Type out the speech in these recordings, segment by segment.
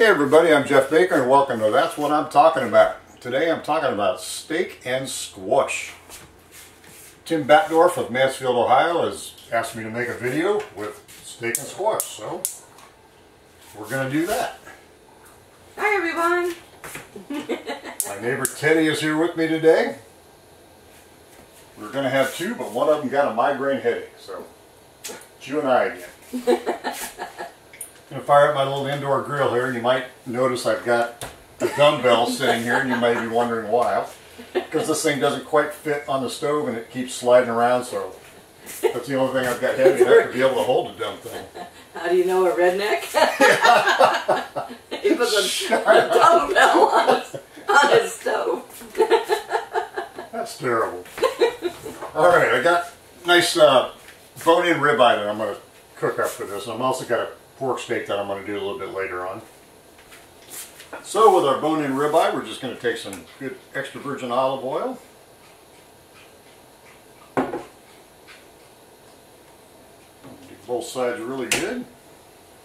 Hey everybody, I'm Jeff Baker and welcome to That's What I'm Talking About. Today I'm talking about steak and squash. Tim Batdorf of Mansfield, Ohio has asked me to make a video with steak and squash, so we're going to do that. Hi everyone. My neighbor Teddy is here with me today. We're going to have two, but one of them got a migraine headache, so it's you and I again. going to fire up my little indoor grill here. And you might notice I've got a dumbbell sitting here, and you may be wondering why. Because this thing doesn't quite fit on the stove, and it keeps sliding around, so that's the only thing I've got heavy enough to be able to hold the dumb thing. How do you know a redneck? he puts a, a dumbbell on his, on his stove. That's terrible. All right, I got nice uh, bone-in ribeye that I'm going to cook up for this. I'm also got a pork steak that I'm going to do a little bit later on. So with our bone-in ribeye, we're just going to take some good extra virgin olive oil. Do both sides really good.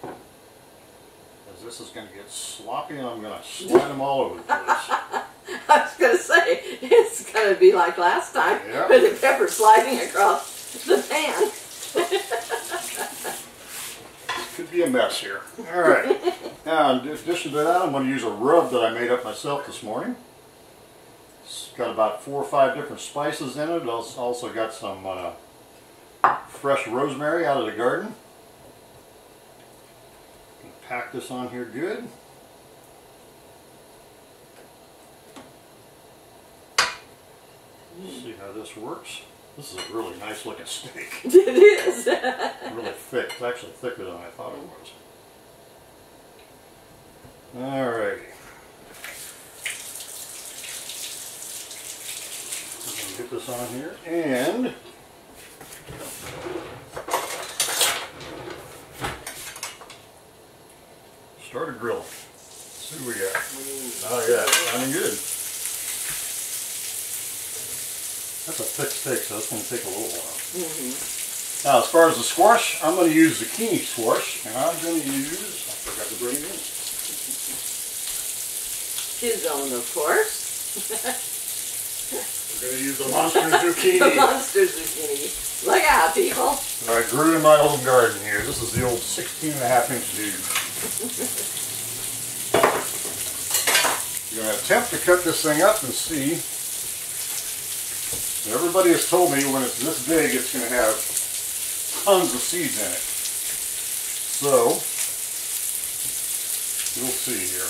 Because this is going to get sloppy and I'm going to slide them all over the place. I was going to say, it's going to be like last time Yep. with the pepper sliding across the pan. Could be a mess here. All right. now, in addition to that, I'm going to use a rub that I made up myself this morning. It's got about four or five different spices in it. Also got some uh, fresh rosemary out of the garden. Pack this on here good. See how this works. This is a really nice looking steak. it is. really thick. It's actually thicker than I thought it was. Alrighty. Get this on here and start a grill. See what we got. Mm. Oh yeah, sounding good. That's a thick so it's going to take a little while. Mm-hmm. Now, as far as the squash, I'm going to use zucchini squash, and I'm going to use, I forgot to bring it in. His own, of course. We're going to use the monster zucchini. the monster zucchini. Look out, people. I grew in my own garden here. This is the old 16 and a half inch dude. You're going to attempt to cut this thing up and see. Everybody has told me when it's this big, it's going to have tons of seeds in it. So, we'll see here.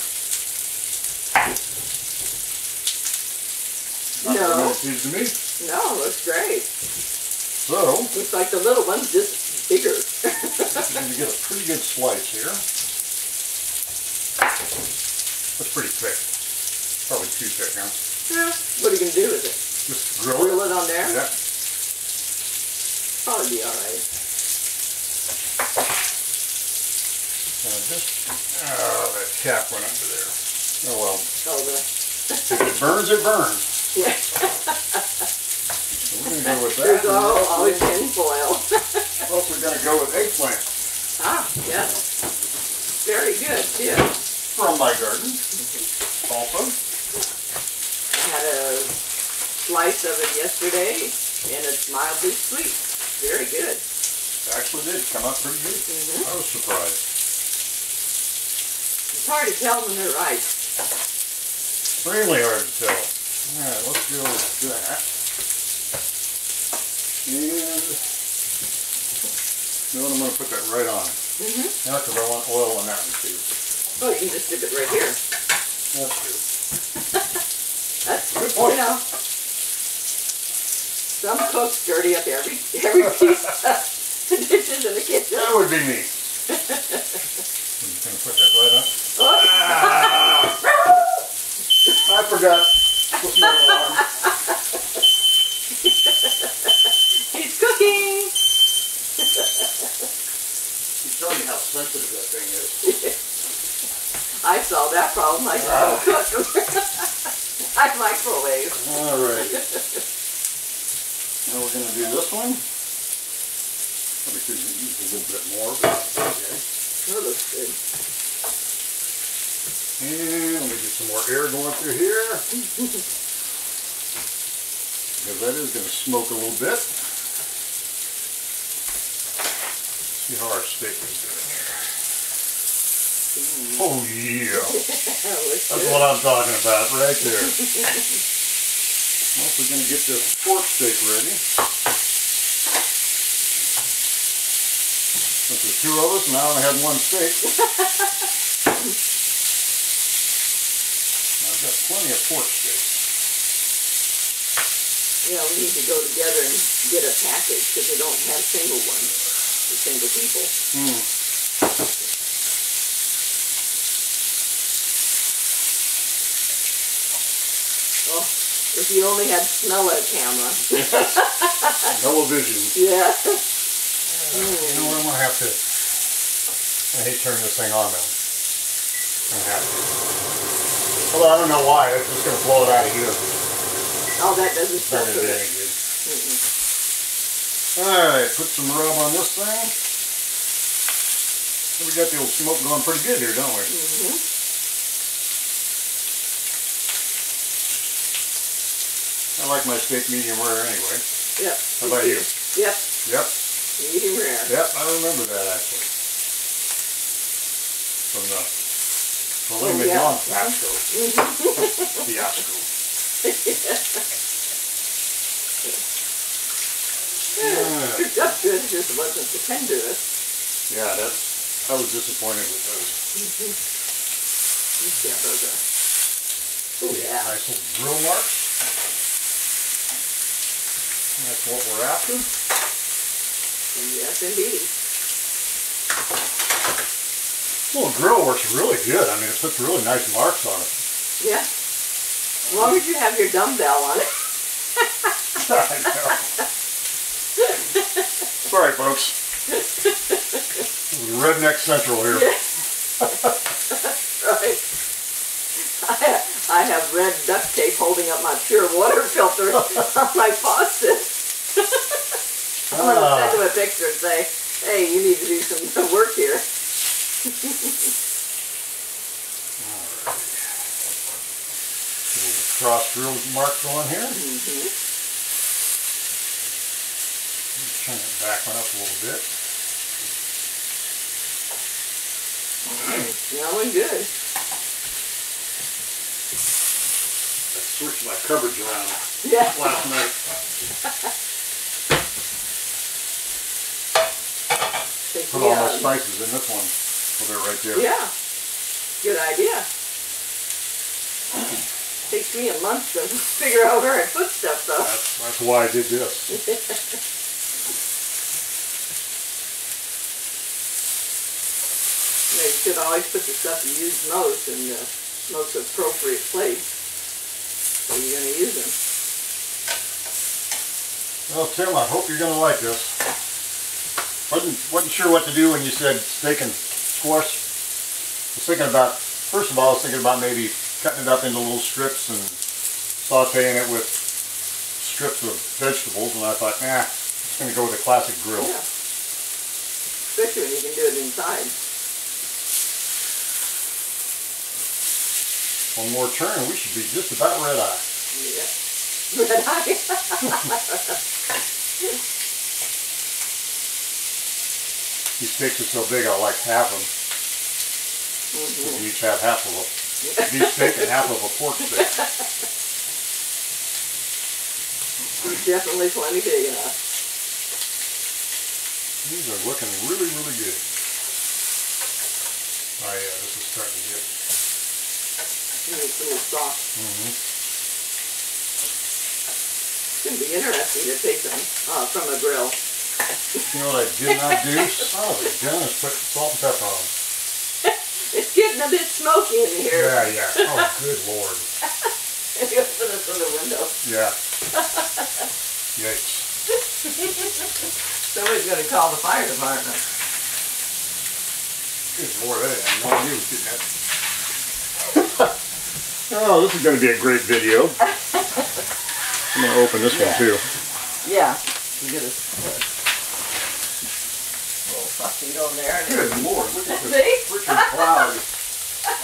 Not No. seeds to me. No, looks great. So, Looks like the little one's just bigger. I'm going to get a pretty good slice here. That's pretty thick. Probably too thick, huh? Yeah, what are you going to do with it? Just grill Grill it. it on there? Yeah. Probably be alright. And just, oh, that cap went under there. Oh well. Oh, the, If it burns, it burns. yeah. So we're going to go with that. There's all, always tin foil. Also going to go with eggplant ah, yes. Very good, too. from my garden. Also. I had a slice of it yesterday, and it's mildly sweet. Very good. Actually did come out pretty good. Mhm. I was surprised. It's hard to tell when they're ripe. Extremely hard to tell. Alright, let's go with that. And then I'm going to put that right on. Mm-hmm. Yeah, because I want oil on that one too. Oh, you can just dip it right here. That's true. That's Good point. You know, some cooks dirty up every every piece of dishes in the kitchen. That would be me. I'm going to put that right on. Oh, ah! I forgot. What's my he's cooking. You tell me how sensitive that thing is. I solved that problem. I just don't cook. I microwave. All right. Going to do this one. Probably could use a little bit more, okay. That looks good. And let me get some more air going through here. Because that is going to smoke a little bit. see how our steak is doing here. Mm. Oh yeah. That's good. what I'm talking about right there. Also going to get this pork steak ready. Two of us and I only had one steak. I've got plenty of pork steak. Yeah, we need to go together and get a package because they don't have single ones for single people. Hmm. Oh, if you only had smell a camera. Television. Yeah. You know what, I'm gonna have to, I hate turning this thing on though. I have to. Although I don't know why, it's just gonna blow it out of here. Oh, that doesn't smell good. good. Mm-mm. Alright, put some rub on this thing. We got the old smoke going pretty good here, don't we? Mm -hmm. I like my steak medium rare anyway. Yep. How about you? Yep. Yep, Medium rare. yep, I remember that actually. From the Oh, Filet yeah. Mignon fiasco. Mm-hmm. Fiasco. Yeah, up good, it just wasn't so tenderous. Yeah, that's, I was disappointed with those. Yeah, those are. Oh, yeah. Nice little grill marks. That's what we're after. Yes, indeed. Little grill works really good. I mean, it puts really nice marks on it. Yeah. As long as you have your dumbbell on it. I know. Sorry, folks. Redneck Central here. Right. I, I have red duct tape holding up my PUR water filter on my faucet. I'm gonna Ah. send him a picture and say, hey, you need to do some work here. Little cross grill marks on here. Mm-hmm. Turn it back one up a little bit. Smelling good. I switched my coverage around Yeah. last night. Put me all my spices in this one. Put it right there. Yeah. Good idea. Takes me a month to figure out where I put stuff though. That's, that's why I did this. You should always put the stuff you use most in the most appropriate place where you're gonna use them. Well, Tim, I hope you're gonna like this. wasn't wasn't sure what to do when you said steak and squash. was thinking about first of all, I was thinking about maybe cutting it up into little strips and sautéing it with strips of vegetables, and I thought, nah, I'm just gonna go with a classic grill. Yeah. Especially when you can do it inside. One more turn, and we should be just about red eye. Yeah. Red eye. These steaks are so big, I like half them. Mhm. You each have half of a beef steak and half of a pork steak. Definitely plenty big enough. These are looking really, really good. Oh yeah, this is starting to get. And It's a little soft. Mm-hmm. It's gonna be interesting to take them uh, from a grill. You know what I did not do? Of a gun put salt and pepper on. Getting a bit smoky in here. Yeah, yeah. Oh, good lord. If you open it from the window, Yeah. Yikes. somebody's gonna call the fire department. Good lord, I no idea we was getting that. oh, this is going to be a great video. I'm going to open this one too. Yeah. You get a, little fucking going there. Good lord, look at this freaking cloud.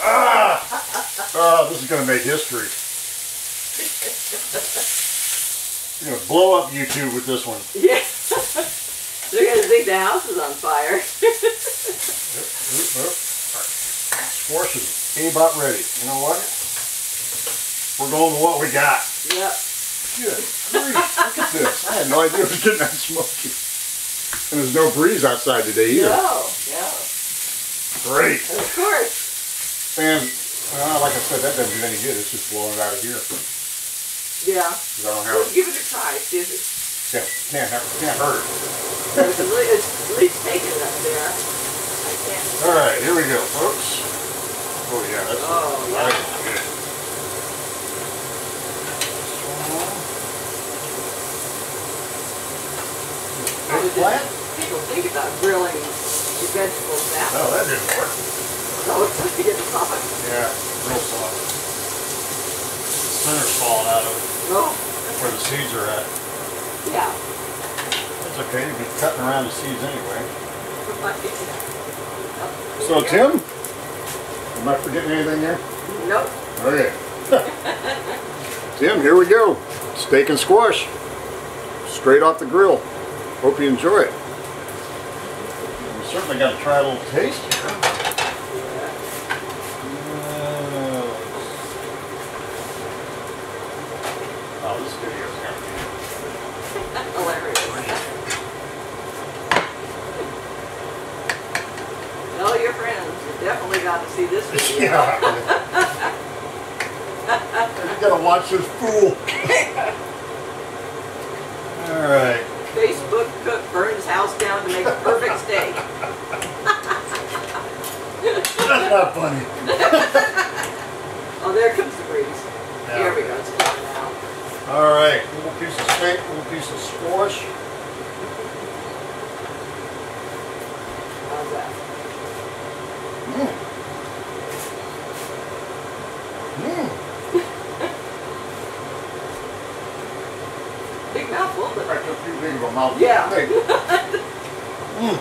Ah! Oh, this is going to make history. You're going to blow up YouTube with this one. Yeah. They're gonna think the house is on fire. Squash is about ready. You know what? We're going with what we got. yep. Good grief, look at this. I had no idea it was getting that smoky. And there's no breeze outside today either. No, yeah. Great. Of course. And, uh, like I said, that doesn't do any good. It's just blowing it out of here. Yeah. I don't Well, have, give it a try. See if it, can't, can't, have, can't hurt. it's at least, it's at least taken up there. I can't. All right, here we go, folks. Oh yeah, that's Oh, yeah. good. Big? People think about grilling vegetables that No, that didn't work. So it's going to get soft. Yeah, real soft. The center's falling out of it, Oh, where the seeds are at. yeah. That's okay, you've been cutting around the seeds anyway. So Tim, am I forgetting anything here? Nope. Okay. Tim, here we go. Steak and squash. Straight off the grill. Hope you enjoy it. We certainly got to try a little taste here. Oh, this video's gonna Hilarious. Tell your friends. You definitely got to see this video. Yeah. you gotta watch this fool. All right. Facebook cook burned his house down to make a perfect steak. That's not funny. Oh, there comes the breeze. Yeah. Here we go. It's coming out. All right, little piece of steak, little piece of squash. How's that? Mmm. Mmm. Big mouthful, but I took too big of a mouthful. Yeah. Hey. Mmm.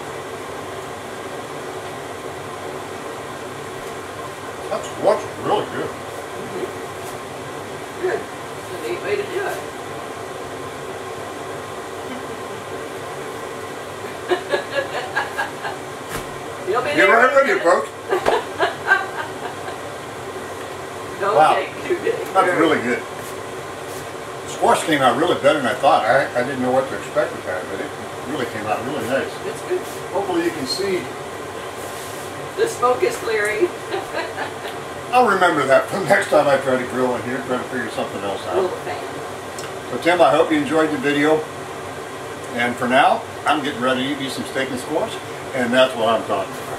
That squash is really good. good. It's a neat way to do it. You'll be Get there. right with you, folks. Don't Wow. take too big. That's really good. Squash came out really better than I thought. I, I didn't know what to expect with that, but it really came out really nice. It's good. Hopefully you can see. The smoke is clearing. I'll remember that for the next time I try to grill in here, try to figure something else out. So Tim, I hope you enjoyed the video. And for now, I'm getting ready to eat me some steak and squash, and that's what I'm talking about.